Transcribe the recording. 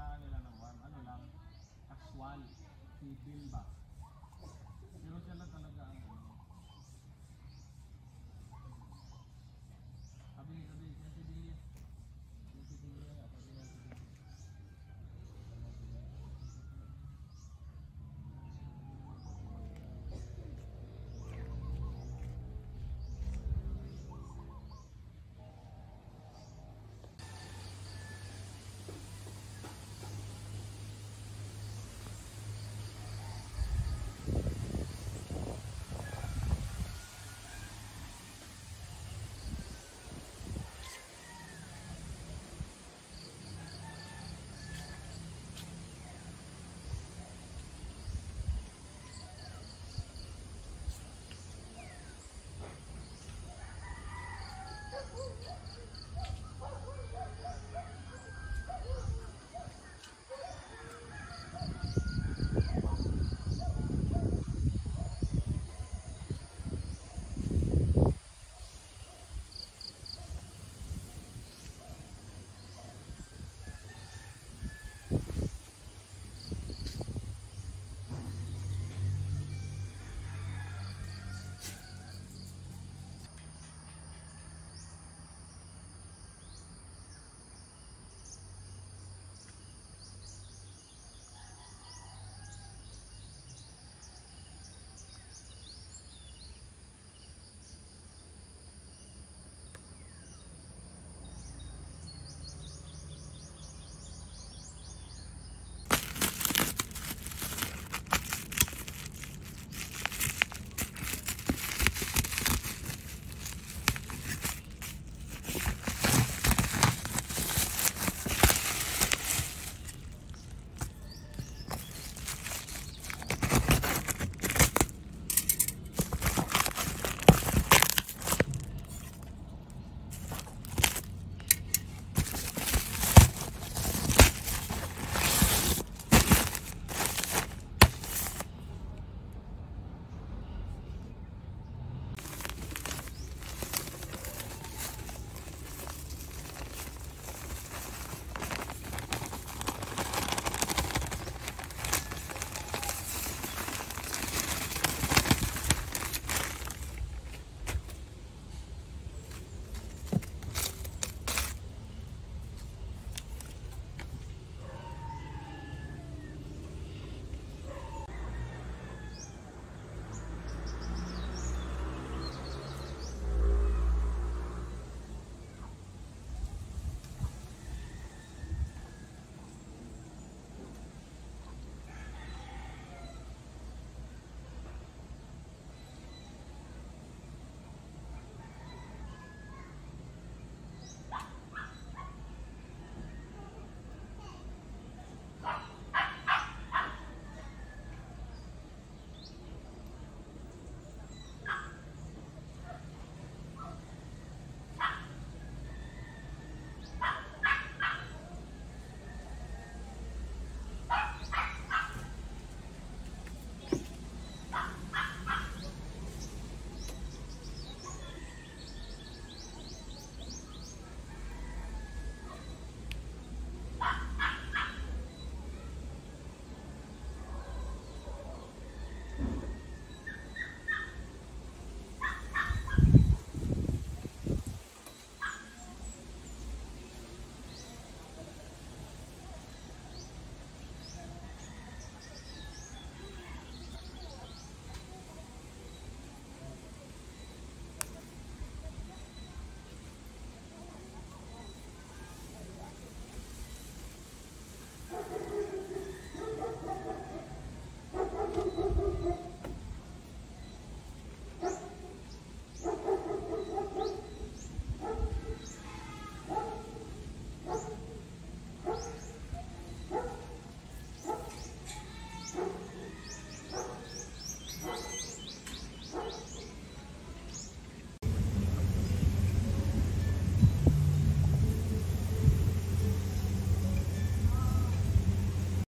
pinapakitaan nila ng warm. Ano lang, casual, civil ba? Pero sila talaga ang ano.